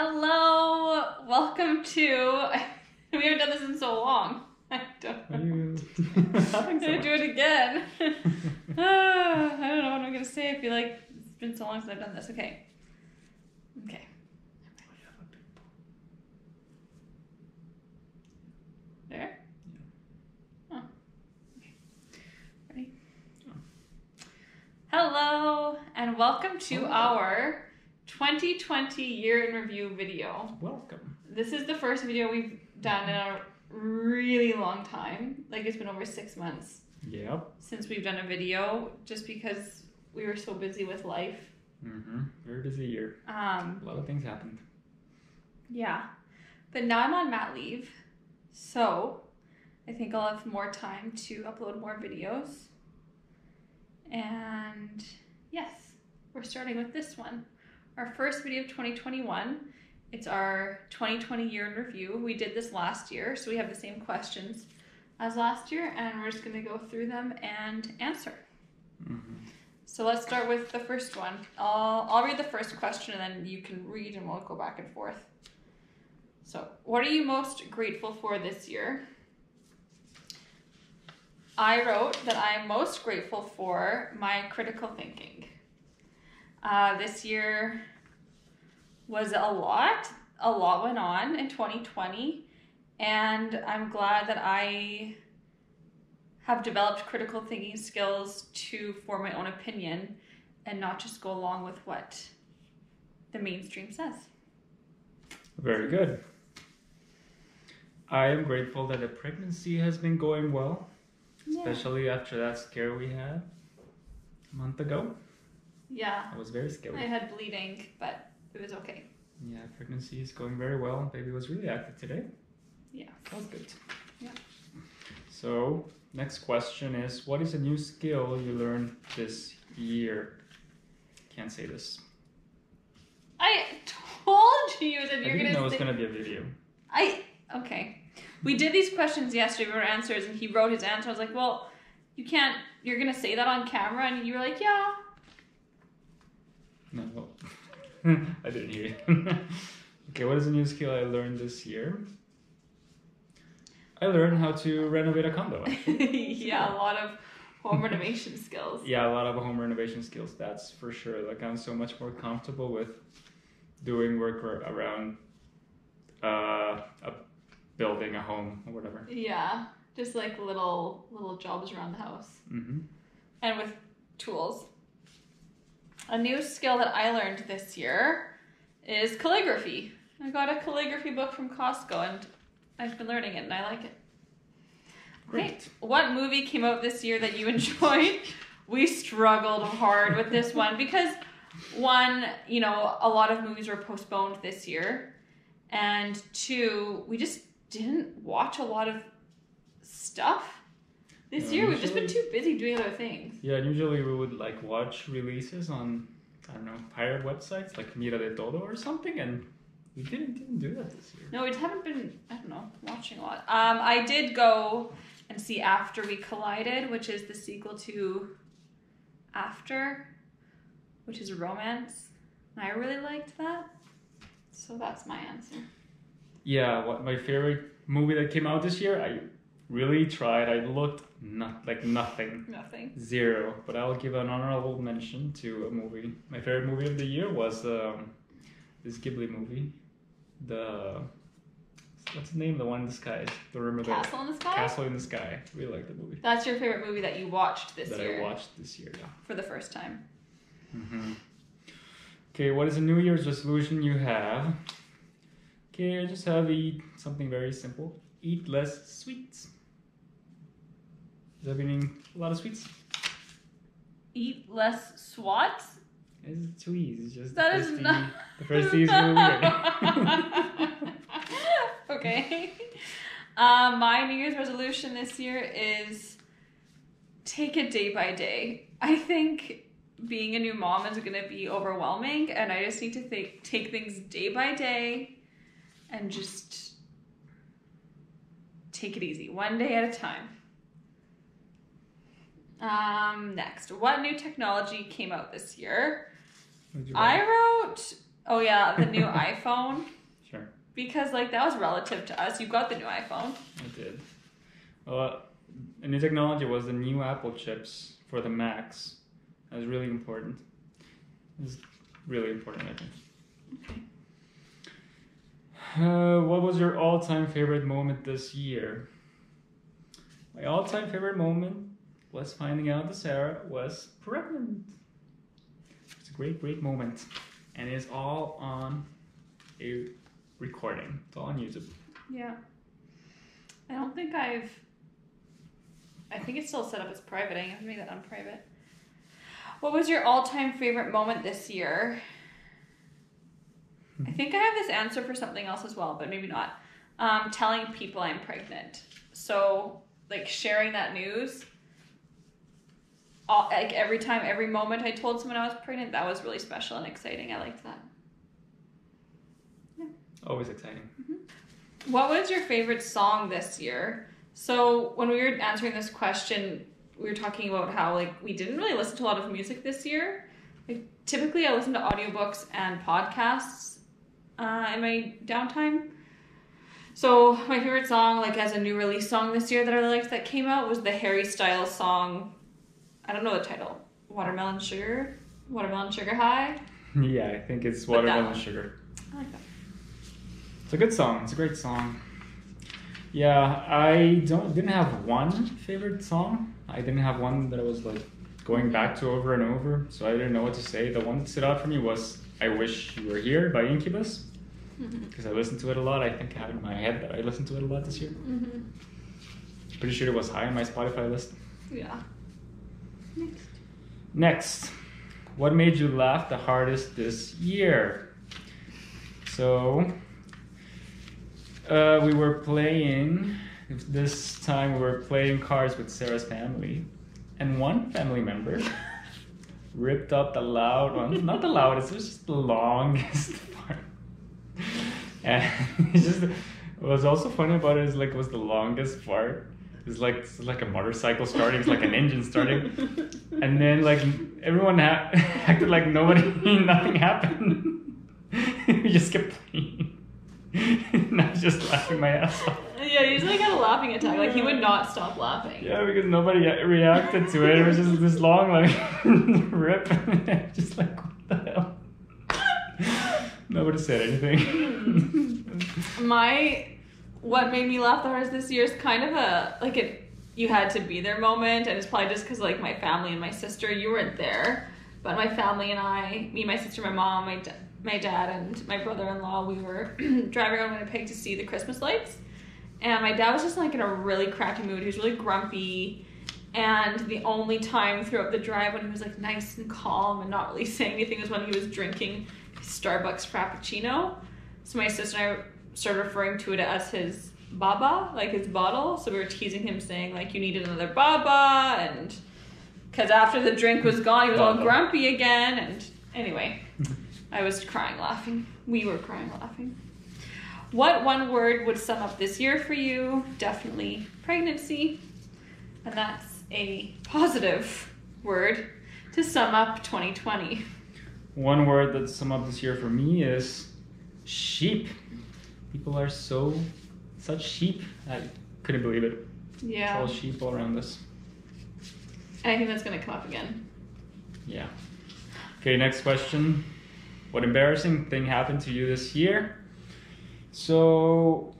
Hello, welcome to. We haven't done this in so long. I don't. You I'm gonna much? do it again. Ah, I don't know what I'm gonna say. I feel like it's been so long since I've done this. Okay. Okay. There. Oh. Okay. Ready? Hello, and welcome to Hello. our 2020 year in review video. Welcome. This is the first video we've done in a really long time. Like it's been over six months Yep. since we've done a video, just because we were so busy with life. Mm-hmm. Very busy year. Um, A lot of things happened. yeah, but now I'm on mat leave, so I think I'll have more time to upload more videos. And yes, we're starting with this one, our first video of 2021. It's our 2020 year in review. We did this last year, so we have the same questions as last year, and we're just gonna go through them and answer. Mm-hmm. So let's start with the first one. I'll, I'll read the first question and then you can read and we'll go back and forth. So, what are you most grateful for this year? I wrote that I am most grateful for my critical thinking. Uh, this year was a lot. A lot went on in 2020, and I'm glad that I have developed critical thinking skills to form my own opinion and not just go along with what the mainstream says. Very good. I am grateful that the pregnancy has been going well, especially after that scare we had a month ago. Yeah. It was very skilled. I had bleeding, but it was okay. Yeah, pregnancy is going very well. Baby was really active today. Yeah. That was good. Yeah. So, next question is What is a new skill you learned this year? Can't say this. I told you that you're didn't gonna. know it was going to be a video. I okay. We did these questions yesterday. We were answers, and he wrote his answer. I was like, "Well, you can't. You're gonna say that on camera," and you were like, "Yeah." No, I didn't hear you. okay, what is a new skill I learned this year? I learned how to renovate a condo. yeah, a lot of home renovation skills. yeah, a lot of home renovation skills. That's for sure. Like I'm so much more comfortable with doing work around uh, a building, a home, or whatever. Yeah, just like little little jobs around the house. hmm and with tools. A new skill that I learned this year is calligraphy. I got a calligraphy book from Costco and I've been learning it and I like it. Great. What movie came out this year that you enjoyed? we struggled hard with this one because one, you know, a lot of movies were postponed this year, and two, we just didn't watch a lot of stuff this year. We've just been too busy doing other things. Yeah, and usually we would like watch releases on I don't know pirate websites like Mira de Todo or something, and we didn't didn't do that this year. No, we haven't been, I don't know, watching a lot. Um, I did go and see After We Collided, which is the sequel to After, which is a romance. And I really liked that. So that's my answer. Yeah, what my favorite movie that came out this year? I really tried. I looked not like nothing, Nothing. zero. But I'll give an honorable mention to a movie. My favorite movie of the year was um, this Ghibli movie, the what's the name? The one in the sky. Don't remember Castle in the the Sky? Castle in the Sky. Really like the movie That's your favorite movie that you watched this that year I watched this year. Yeah. for the first time. hmm Okay, what is a New Year's resolution you have? Okay, I just have eat something very simple. Eat less sweets. Is that meaning a lot of sweets? Eat less swats? It's too easy. It's just That the is first not- the first is really weird. okay. Um, my New Year's resolution this year is take it day by day. I think being a new mom is going to be overwhelming, and I just need to think, take things day by day and just take it easy, one day at a time. Um, next, what new technology came out this year? I wrote Oh yeah, the new iPhone. Sure. Because like that was relative to us. You got the new iPhone. I did. Well, a new technology was the new Apple chips for the Macs. That was really important. It's really important, I think. Okay. Uh, what was your all-time favorite moment this year? My all-time favorite moment was finding out that Sara was pregnant. It's a great, great moment, and it's all on a recording. It's all on YouTube. Yeah. I don't think I've. I think it's still set up as private. I have to make that on private. What was your all-time favorite moment this year? I think I have this answer for something else as well, but maybe not. Um, telling people I'm pregnant. So, like sharing that news. All, like every time, every moment I told someone I was pregnant, that was really special and exciting. I liked that. Always exciting. What was your favorite song this year? So when we were answering this question, we were talking about how like we didn't really listen to a lot of music this year. Like typically, I listen to audiobooks and podcasts uh, in my downtime. So my favorite song, like as a new release song this year that I liked that came out was the Harry Styles song. I don't know the title. Watermelon Sugar, Watermelon Sugar High. Yeah, I think it's watermelon sugar. I like that. It's a good song. It's a great song. Yeah, I don't didn't have one favorite song. I didn't have one that I was like going back to over and over, so I didn't know what to say. The one that stood out for me was "I Wish You Were Here" by Incubus because I listened to it a lot. I think I have it in my head that I listened to it a lot this year. Mhm. Pretty sure it was high on my Spotify list. Yeah. Next. Next, what made you laugh the hardest this year? So, uh, we were playing, this time we were playing cards with Sara's family, and one family member ripped up the loud one, not the loudest, it was just the longest part. And it just, also funny about it is like, it was the longest part. It's like, it's like a motorcycle starting, it's like an engine starting. And then like everyone ha- acted like nobody, nothing happened. we just kept playing. and I was just laughing my ass off. Yeah, he like got a laughing attack. Like he would not stop laughing. Yeah, because nobody reacted to it. It was just this long like rip. just like what the hell. Nobody said anything. My what made me laugh the hardest this year is kind of a like it you had to be there moment, and it's probably just because like my family and my sister, you weren't there, but my family and I, me, my sister, my mom, my my dad, and my brother-in-law, we were driving around Winnipeg to see the Christmas lights, and my dad was just like in a really crappy mood. He was really grumpy. And the only time throughout the drive when he was like nice and calm and not really saying anything was when he was drinking Starbucks Frappuccino. So my sister and I started referring to it as his baba, like his bottle. So we were teasing him, saying like you needed another baba, and because after the drink was gone, he was all grumpy again. And anyway, I was crying laughing. We were crying laughing. What one word would sum up this year for you? Definitely pregnancy. And that's a positive word to sum up 2020. One word that sum up this year for me is sheep. People are so such sheep. I couldn't believe it. It's Yeah. all sheep all around us. And I think that's going to come up again. Yeah. Okay, next question. What embarrassing thing happened to you this year? So,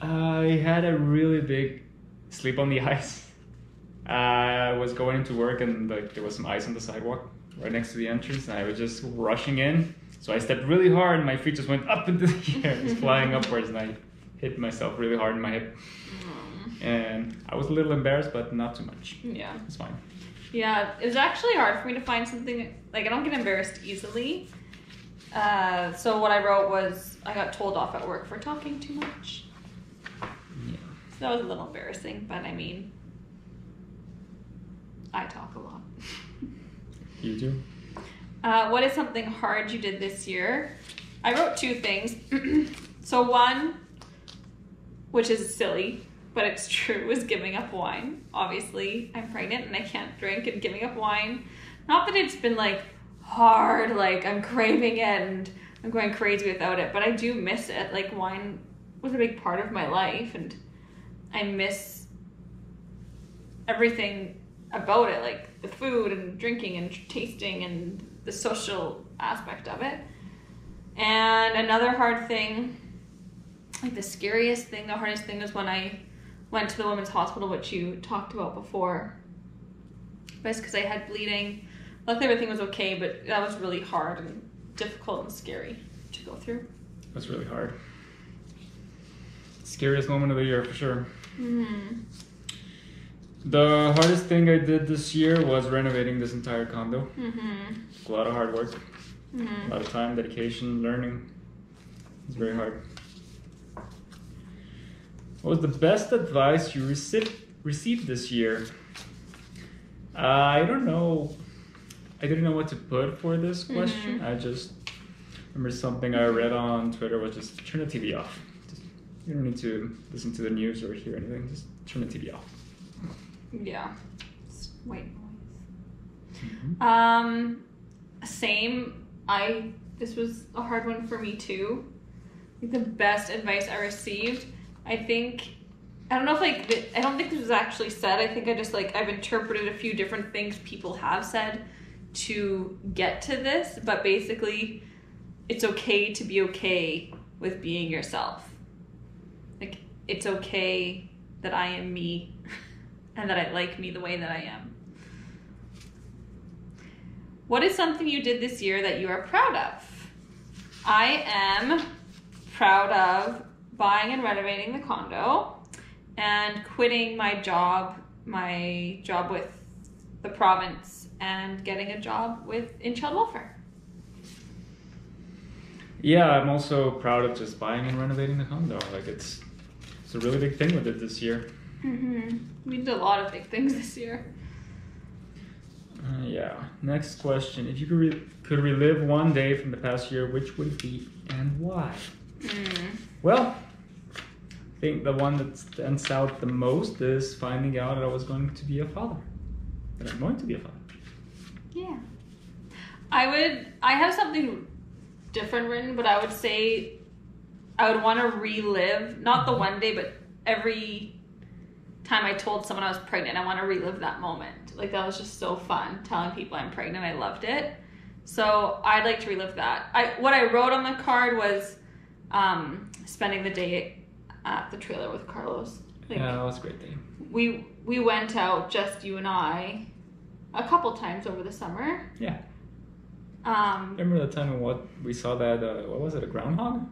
I had a really big sleep on the ice. I was going into work and like there was some ice on the sidewalk right next to the entrance, and I was just rushing in. So I stepped really hard, and my feet just went up into the air, just flying upwards, and I hit myself really hard in my hip. And I was a little embarrassed, but not too much. Yeah. It's fine. Yeah, it was actually hard for me to find something like I don't get embarrassed easily. Uh, so what I wrote was I got told off at work for talking too much. Yeah. So that was a little embarrassing, but I mean, I talk a lot. You too. Uh, what is something hard you did this year? I wrote two things. so one, which is silly, but it's true, was giving up wine. Obviously, I'm pregnant and I can't drink, and giving up wine. Not that it's been like hard, like I'm craving it and I'm going crazy without it, but I do miss it. Like wine was a big part of my life, and I miss everything about it, like the food and drinking and tasting and the social aspect of it. And another hard thing, like the scariest thing, the hardest thing was when I went to the women's hospital, which you talked about before. It's because I had bleeding. Luckily, everything was okay, but that was really hard and difficult and scary to go through. That's really hard. Scariest moment of the year for sure. Mm-hmm. The hardest thing I did this year was renovating this entire condo. Mm-hmm. A lot of hard work, a Mm-hmm. lot of time, dedication, learning. It's very hard. What was the best advice you received received this year? Uh, I don't know. I didn't know what to put for this question. Mhm. I just remember something I read on Twitter was just turn the TV off. Just, you don't need to listen to the news or hear anything. Just turn the TV off. Yeah. It's white noise. Um, same. I this was a hard one for me too. Like the best advice I received, I think. I don't know if like th- I don't think this was actually said. I think I just like I've interpreted a few different things people have said to get to this, but basically, it's okay to be okay with being yourself. Like it's okay that I am me, and that I like me the way that I am. What is something you did this year that you are proud of? I am proud of buying and renovating the condo and quitting my job, my job with the province and getting a job with in child welfare. Yeah, I'm also proud of just buying and renovating the condo. Like it's it's a really big thing with it this year. Mm-hmm. We did a lot of big things this year. Uh, yeah. Next question: If you could re- could relive one day from the past year, which would it be and why? Mm. Well, I think the one that stands out the most is finding out that I was going to be a father. That I'm going to be a father. Yeah. I would I have something different written, but I would say I would want to relive not the one day, but every time I told someone I was pregnant, I want to relive that moment. Like that was just so fun telling people I'm pregnant. I loved it. So I'd like to relive that. I what I wrote on the card was um, spending the day at the trailer with Carlos. Like, yeah, that was a great day. we we went out just you and I a couple times over the summer. Yeah. Um, Remember the time when what we saw that uh, what was it a groundhog?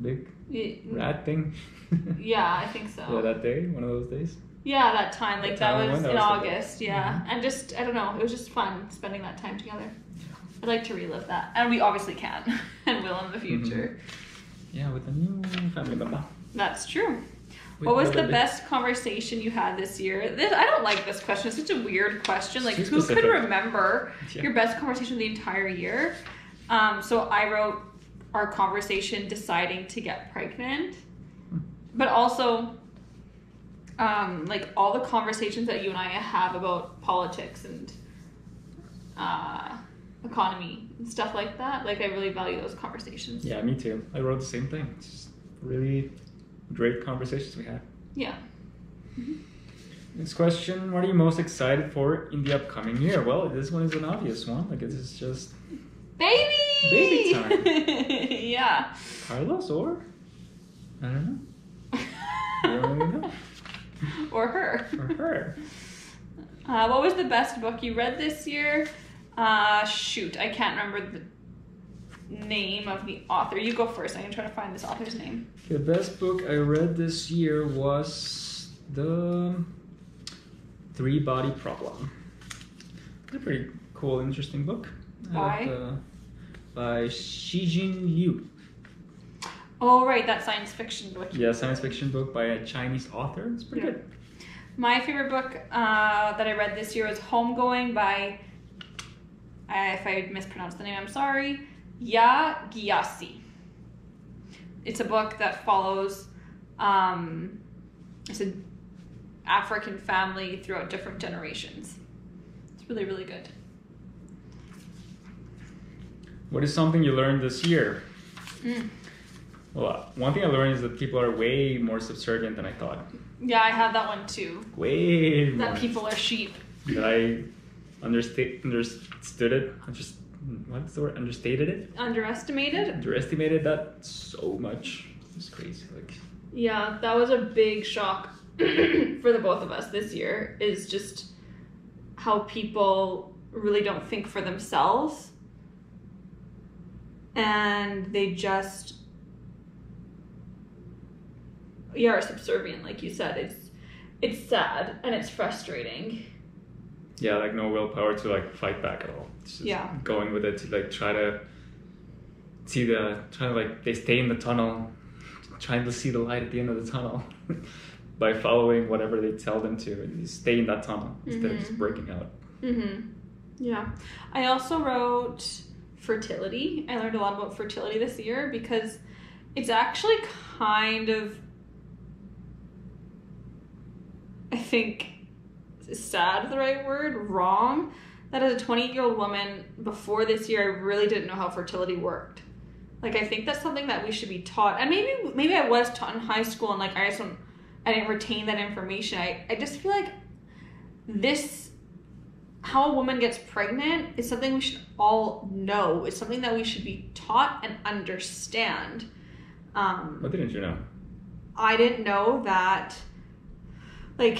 Big y- rat thing. yeah, I think so. yeah, that day, one of those days. Yeah, that time, like The time that was in that August. Yeah, Mhm. and just I don't know, it was just fun spending that time together. I'd like to relive that, and we obviously can and will in the future. Yeah, with a new family member. That's true. With what was the best conversation you had this year? This I don't like this question. It's such a weird question. Like, who could remember Yeah. your best conversation the entire year? Um, so I wrote our conversation deciding to get pregnant, but also um, like all the conversations that you and I have about politics and uh, economy and stuff like that. Like I really value those conversations. Yeah, me too. I wrote the same thing. It's just really great conversations we had. Yeah. Next question: What are you most excited for in the upcoming year? Well, this one is an obvious one. Like this is just Baby. Baby time. yeah. Carlos or I don't know. You don't know. or her. Or her. Uh, what was the best book you read this year? Uh, shoot, I can't remember the name of the author. You go first. I'm gonna try to find this author's name. The best book I read this year was the Three Body Problem. It's a pretty cool, interesting book. I By? uh, by Cixin Liu. Oh, right, that science fiction book. Yeah, science fiction book by a Chinese author. It's pretty Yeah. good. My favorite book uh, that I read this year was Homegoing by, I, if I mispronounced the name, I'm sorry, Yaa Gyasi. It's a book that follows um, it's an African family throughout different generations. It's really, really good. What is something you learned this year? Mm. Well, uh, one thing I learned is that people are way more subservient than I thought. Yeah, I had that one too. Way more. That people are sheep. That I understa- understood it. I just what's the word? Understated it. Underestimated? Underestimated that so much. It's crazy. Like Yeah, that was a big shock for the both of us this year. Is just how people really don't think for themselves, and they just yeah are subservient, like you said. It's it's sad and it's frustrating. yeah, like no willpower to like fight back at all. It's just Yeah. going with it to like try to see the try to like they stay in the tunnel, trying to see the light at the end of the tunnel by following whatever they tell them to, and stay in that tunnel instead of just Mhm. breaking out. Mm-hmm. Yeah. I also wrote fertility. I learned a lot about fertility this year because it's actually kind of, I think, sad the right word? Wrong. That as a 20 year old woman, before this year, I really didn't know how fertility worked. Like, I think that's something that we should be taught. And maybe maybe I was taught in high school and, like, I just don't, I didn't retain that information. I, I just feel like this how a woman gets pregnant is something we should all know. It's something that we should be taught and understand. Um, What didn't you know? I didn't know that, like,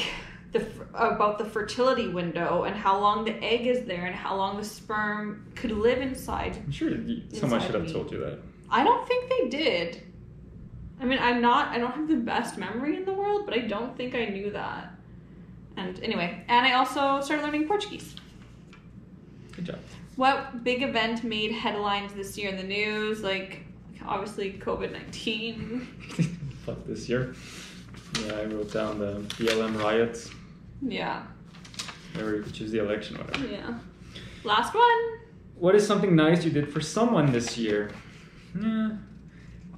the about the fertility window and how long the egg is there and how long the sperm could live inside. I'm sure you, someone Inside should have me. told you that. I don't think they did. I mean, I'm not. I don't have the best memory in the world, but I don't think I knew that. And anyway, and I also started learning Portuguese. Good job. What big event made headlines this year in the news? Like, obviously, COVID 19. Fuck this year. Yeah, I wrote down the BLM riots. Yeah, you could choose the election, whatever. yeah. Last one. What is something nice you did for someone this year? Yeah.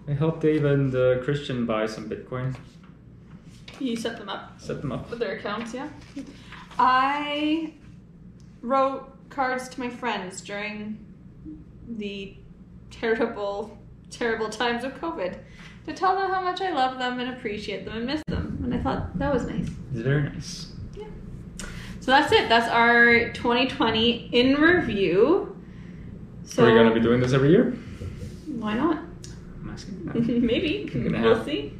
I helped Dave and uh, Christian buy some Bitcoin. You set them up Set them up. with their accounts, yeah? I wrote cards to my friends during the terrible, terrible times of COVID to tell them how much I love them and appreciate them and miss them. And I thought that was nice. It's very nice. Yeah. So that's it. That's our 2020 in review. So Are we gonna be doing this every year? why not? I'm asking. Maybe We're gonna we'll have- see.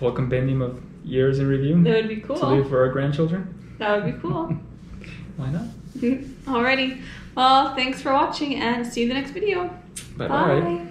Whole compendium of years in review That would be cool. to leave for our grandchildren. That would be cool. Why not? Alrighty. Well, thanks for watching and see you in the next video. Bye bye. Bye.